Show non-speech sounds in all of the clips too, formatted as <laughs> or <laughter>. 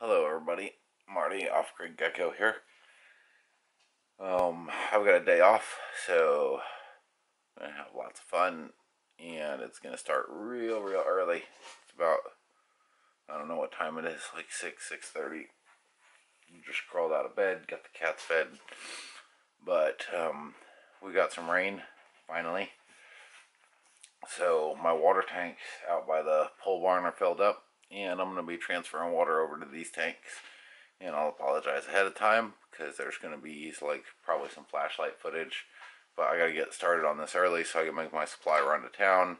Hello everybody, Marty off Grid Gecko here. Um, I've got a day off, so I'm gonna have lots of fun, and it's gonna start real, real early. It's about I don't know what time it is, like six, six thirty. Just crawled out of bed, got the cats fed, but um, we got some rain finally. So my water tanks out by the pole barn are filled up and I'm going to be transferring water over to these tanks and I'll apologize ahead of time because there's going to be like probably some flashlight footage but I got to get started on this early so I can make my supply run to town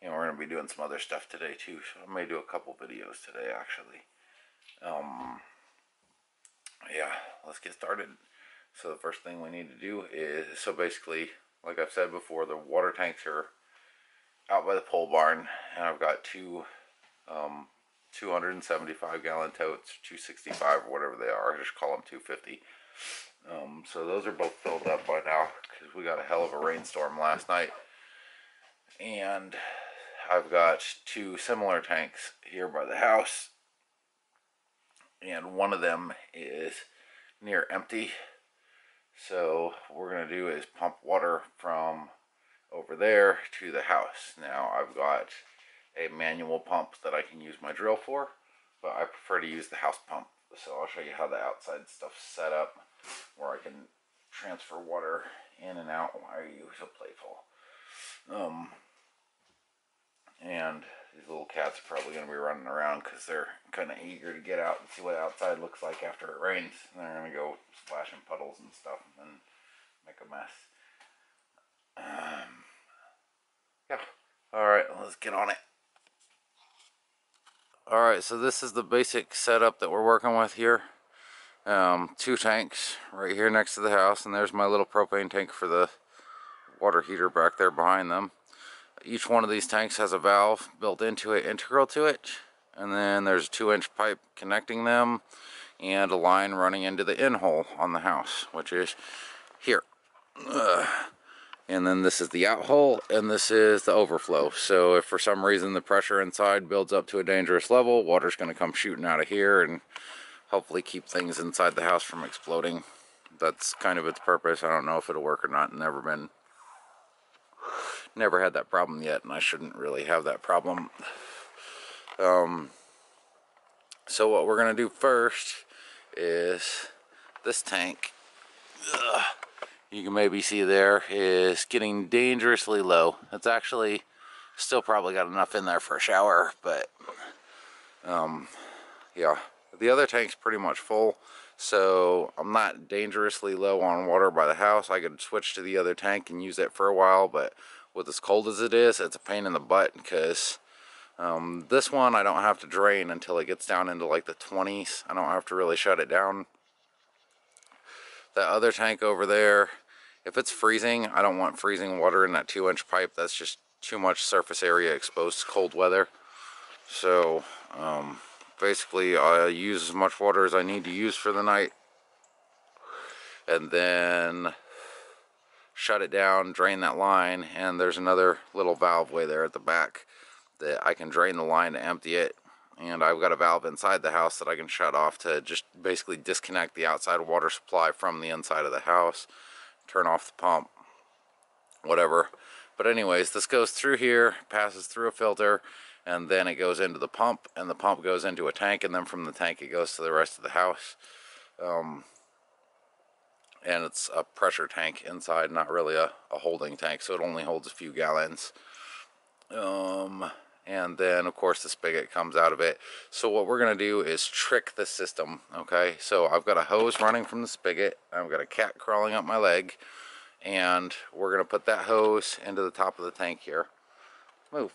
and we're going to be doing some other stuff today too so I may do a couple videos today actually. Um yeah let's get started. So the first thing we need to do is so basically like I've said before the water tanks are out by the pole barn and I've got two um, 275 gallon totes, 265 or whatever they are. I just call them 250. Um, so those are both filled up by now because we got a hell of a rainstorm last night. And I've got two similar tanks here by the house. And one of them is near empty. So what we're going to do is pump water from over there to the house. Now I've got a manual pump that I can use my drill for, but I prefer to use the house pump. So I'll show you how the outside stuff's set up, where I can transfer water in and out. Why are you so playful? Um, and these little cats are probably going to be running around because they're kind of eager to get out and see what outside looks like after it rains. And they're going to go splashing puddles and stuff and make a mess. Um, yeah. Alright, let's get on it. Alright, so this is the basic setup that we're working with here. Um, two tanks right here next to the house, and there's my little propane tank for the water heater back there behind them. Each one of these tanks has a valve built into it, integral to it, and then there's a two inch pipe connecting them, and a line running into the in hole on the house, which is here. And then this is the out hole and this is the overflow. So if for some reason the pressure inside builds up to a dangerous level water's going to come shooting out of here and hopefully keep things inside the house from exploding. That's kind of its purpose. I don't know if it'll work or not. Never been never had that problem yet and i shouldn't really have that problem. Um so what we're going to do first is this tank. Ugh you can maybe see there is getting dangerously low. It's actually still probably got enough in there for a shower, but um, yeah. The other tank's pretty much full, so I'm not dangerously low on water by the house. I could switch to the other tank and use it for a while, but with as cold as it is, it's a pain in the butt because um, this one I don't have to drain until it gets down into like the 20s. I don't have to really shut it down that other tank over there, if it's freezing, I don't want freezing water in that two inch pipe. That's just too much surface area exposed to cold weather. So um, basically I use as much water as I need to use for the night. And then shut it down, drain that line, and there's another little valve way there at the back that I can drain the line to empty it and I've got a valve inside the house that I can shut off to just basically disconnect the outside water supply from the inside of the house turn off the pump whatever. But anyways this goes through here passes through a filter and then it goes into the pump and the pump goes into a tank and then from the tank it goes to the rest of the house. Um, and it's a pressure tank inside not really a, a holding tank so it only holds a few gallons. Um, and then of course the spigot comes out of it. So what we're going to do is trick the system okay? So I've got a hose running from the spigot I've got a cat crawling up my leg and we're going to put that hose into the top of the tank here. Move.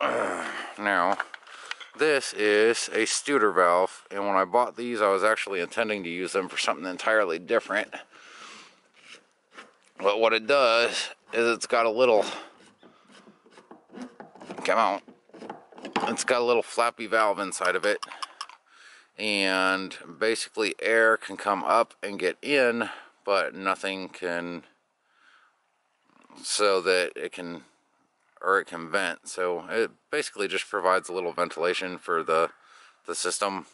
<clears throat> Now this is a Studor valve and when I bought these I was actually intending to use them for something entirely different. But what it does is it's got a little come out. It's got a little flappy valve inside of it. And basically air can come up and get in, but nothing can, so that it can, or it can vent. So it basically just provides a little ventilation for the, the system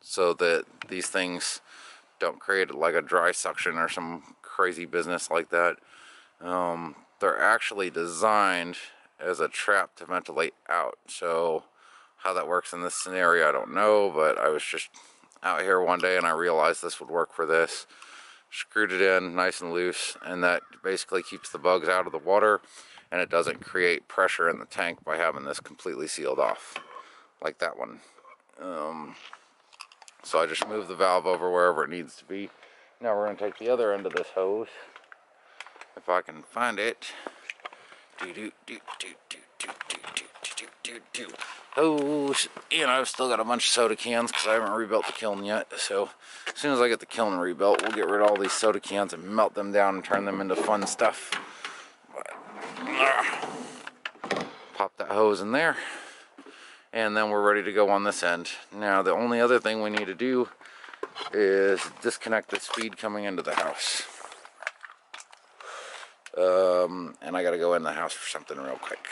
so that these things don't create like a dry suction or some crazy business like that. Um, they're actually designed as a trap to ventilate out. So how that works in this scenario, I don't know, but I was just out here one day and I realized this would work for this. Screwed it in nice and loose and that basically keeps the bugs out of the water and it doesn't create pressure in the tank by having this completely sealed off like that one. Um, so I just move the valve over wherever it needs to be. Now we're going to take the other end of this hose, if I can find it. Do hose. And I've still got a bunch of soda cans because I haven't rebuilt the kiln yet. So as soon as I get the kiln rebuilt, we'll get rid of all these soda cans and melt them down and turn them into fun stuff. But, uh, pop that hose in there and then we're ready to go on this end. Now the only other thing we need to do is disconnect the feed coming into the house. Um, and I gotta go in the house for something real quick.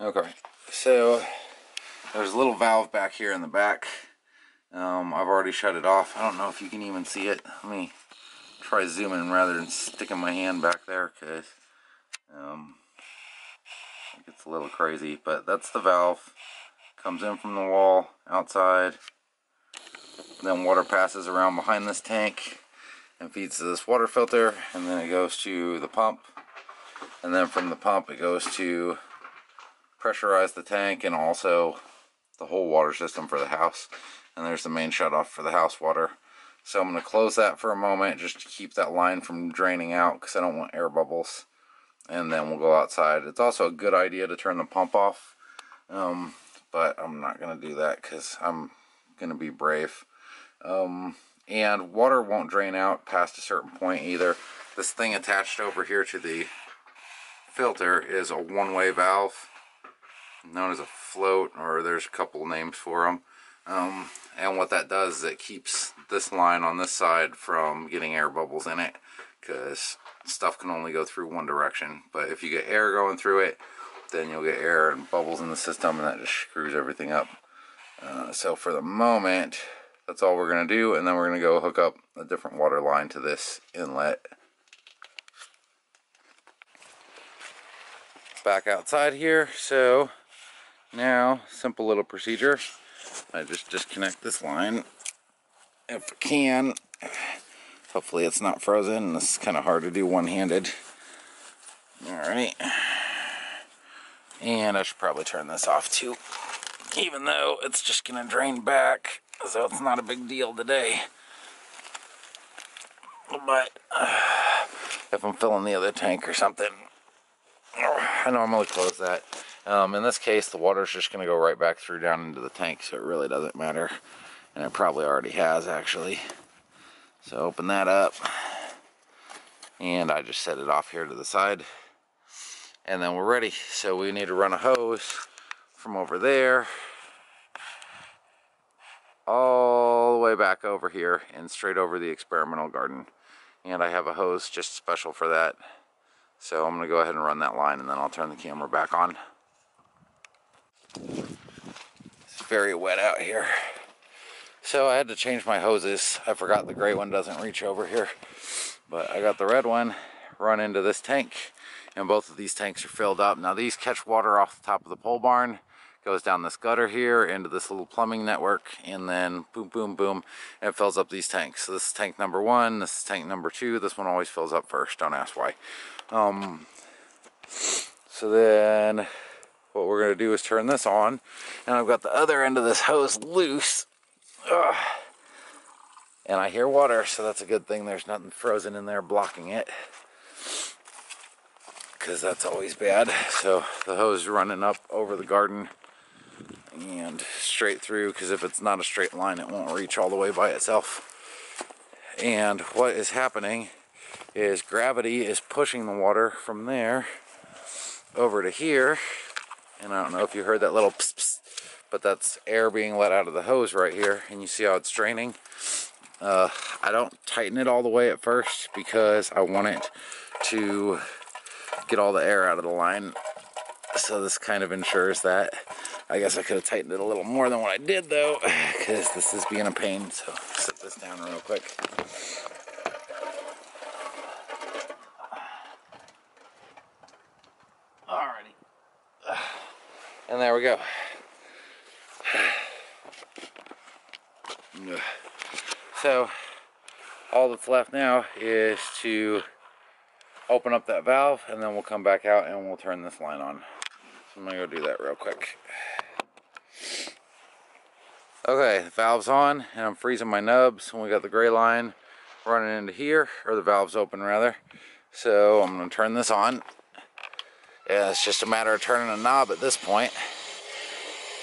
Okay, so there's a little valve back here in the back. Um, I've already shut it off. I don't know if you can even see it. Let me try zooming rather than sticking my hand back there because um, it's a little crazy, but that's the valve. Comes in from the wall outside. Then water passes around behind this tank and feeds to this water filter and then it goes to the pump and then from the pump it goes to pressurize the tank and also the whole water system for the house and there's the main shutoff for the house water so I'm going to close that for a moment just to keep that line from draining out because I don't want air bubbles and then we'll go outside. It's also a good idea to turn the pump off, um, but I'm not going to do that because I'm going to be brave. Um, and water won't drain out past a certain point either. This thing attached over here to the filter is a one-way valve known as a float or there's a couple names for them. Um, and what that does is it keeps this line on this side from getting air bubbles in it because stuff can only go through one direction. But if you get air going through it, then you'll get air and bubbles in the system and that just screws everything up. Uh, so for the moment, that's all we're going to do. And then we're going to go hook up a different water line to this inlet. Back outside here. So now, simple little procedure. I just disconnect this line if I can. Hopefully it's not frozen. This is kind of hard to do one-handed. Alright. And I should probably turn this off too. Even though it's just going to drain back. So it's not a big deal today. But uh, if I'm filling the other tank or something, I normally close that. Um, in this case, the water's just going to go right back through down into the tank, so it really doesn't matter. And it probably already has, actually. So open that up and I just set it off here to the side and then we're ready. So we need to run a hose from over there all the way back over here and straight over the experimental garden. And I have a hose just special for that. So I'm gonna go ahead and run that line and then I'll turn the camera back on. It's very wet out here. So I had to change my hoses. I forgot the gray one doesn't reach over here. But I got the red one run into this tank. And both of these tanks are filled up. Now these catch water off the top of the pole barn. Goes down this gutter here into this little plumbing network. And then boom, boom, boom. It fills up these tanks. So this is tank number one. This is tank number two. This one always fills up first. Don't ask why. Um, so then what we're going to do is turn this on. And I've got the other end of this hose loose Ugh. And I hear water, so that's a good thing. There's nothing frozen in there blocking it. Because that's always bad. So the hose running up over the garden and straight through because if it's not a straight line it won't reach all the way by itself. And what is happening is gravity is pushing the water from there over to here. And I don't know if you heard that little pss, pss, but that's air being let out of the hose right here and you see how it's draining? Uh, I don't tighten it all the way at first because I want it to get all the air out of the line. So this kind of ensures that I guess I could have tightened it a little more than what I did though, <sighs> because this is being a pain. So set this down real quick. Alrighty. <sighs> And there we go. <sighs> So all that's left now is to open up that valve and then we'll come back out and we'll turn this line on. So I'm gonna go do that real quick. Okay, the valve's on and I'm freezing my nubs and we got the gray line running into here, or the valve's open rather. So I'm gonna turn this on. Yeah, it's just a matter of turning a knob at this point.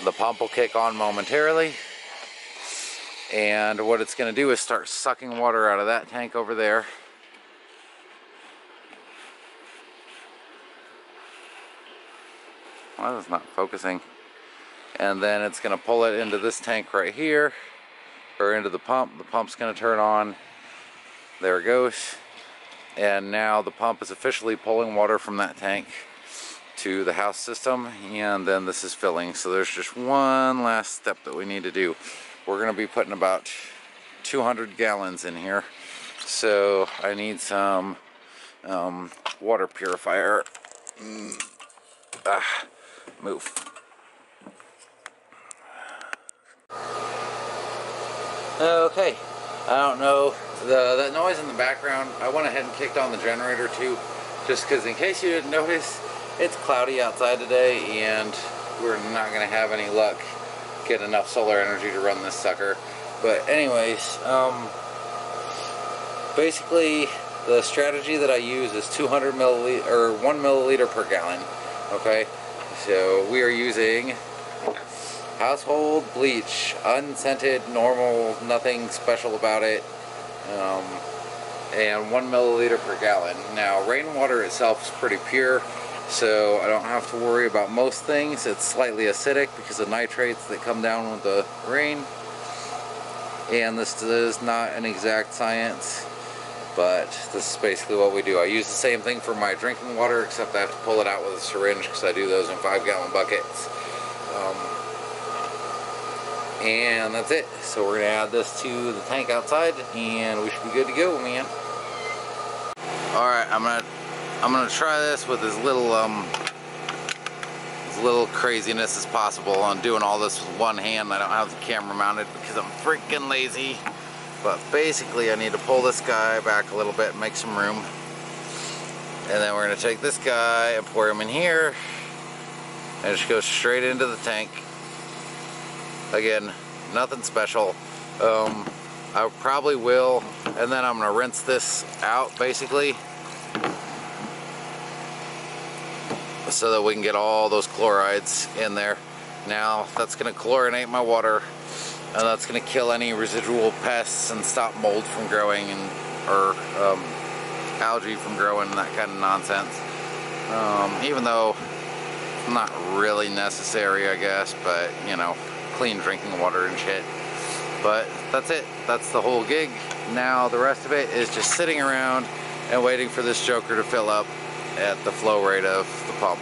The pump will kick on momentarily. And what it's gonna do is start sucking water out of that tank over there well it's not focusing and then it's going to pull it into this tank right here or into the pump. The pump's going to turn on. There it goes. And now the pump is officially pulling water from that tank to the house system and then this is filling. So there's just one last step that we need to do. We're going to be putting about 200 gallons in here. So I need some um, water purifier. Mm. ah move. Okay, I don't know, the that noise in the background, I went ahead and kicked on the generator too, just because in case you didn't <laughs> notice, it's cloudy outside today and we're not going to have any luck getting enough solar energy to run this sucker. But anyways, um, basically the strategy that I use is 200 milliliter or 1 milliliter per gallon. Okay, so we are using household bleach, unscented, normal, nothing special about it. Um, and one milliliter per gallon. Now rainwater itself is pretty pure, so I don't have to worry about most things. It's slightly acidic because of nitrates that come down with the rain. And this is not an exact science but this is basically what we do. I use the same thing for my drinking water, except I have to pull it out with a syringe because I do those in five gallon buckets. Um, and that's it. So we're gonna add this to the tank outside, and we should be good to go, man. All right, I'm gonna I'm gonna try this with as little um as little craziness as possible on doing all this with one hand. I don't have the camera mounted because I'm freaking lazy. But basically I need to pull this guy back a little bit, make some room. And then we're gonna take this guy and pour him in here. And just go straight into the tank. Again, nothing special. Um, I probably will, and then I'm gonna rinse this out basically. So that we can get all those chlorides in there. Now that's gonna chlorinate my water and that's to kill any residual pests and stop mold from growing and or um, algae from growing and that kind of nonsense. Um, even though not really necessary, I guess, but you know, clean drinking water and shit. But that's it. That's the whole gig. Now the rest of it is just sitting around and waiting for this joker to fill up at the flow rate of the pump,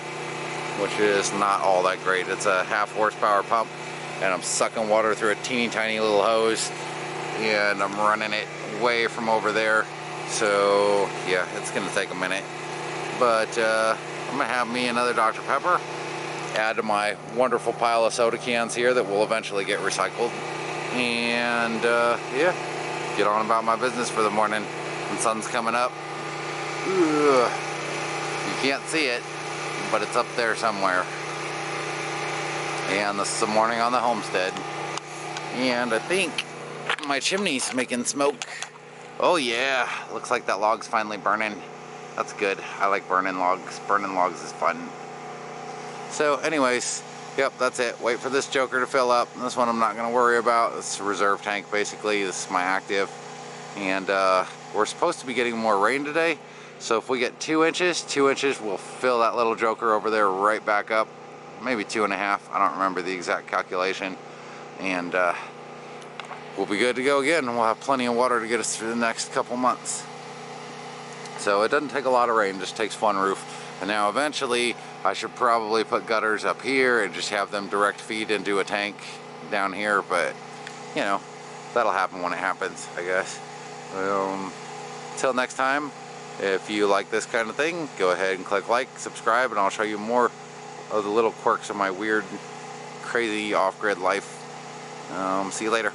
which is not all that great. It's a half horsepower pump and I'm sucking water through a teeny tiny little hose and I'm running it way from over there so yeah it's gonna take a minute but uh, I'm gonna have me another Dr. Pepper add to my wonderful pile of soda cans here that will eventually get recycled and uh, yeah get on about my business for the morning the sun's coming up Ugh. you can't see it but it's up there somewhere and this is the morning on the homestead. And I think my chimney's making smoke. Oh yeah, looks like that log's finally burning. That's good. I like burning logs. Burning logs is fun. So anyways, yep, that's it. Wait for this joker to fill up. This one I'm not going to worry about. It's a reserve tank basically. This is my active. And uh, we're supposed to be getting more rain today. So if we get two inches, two inches will fill that little joker over there right back up maybe two and a half. I don't remember the exact calculation. And uh, we'll be good to go again. We'll have plenty of water to get us through the next couple months. So it doesn't take a lot of rain, just takes one roof. And now eventually I should probably put gutters up here and just have them direct feed into a tank down here, but you know, that'll happen when it happens, I guess. Um, till next time, if you like this kind of thing, go ahead and click like, subscribe, and I'll show you more of the little quirks of my weird, crazy off-grid life. Um, see you later.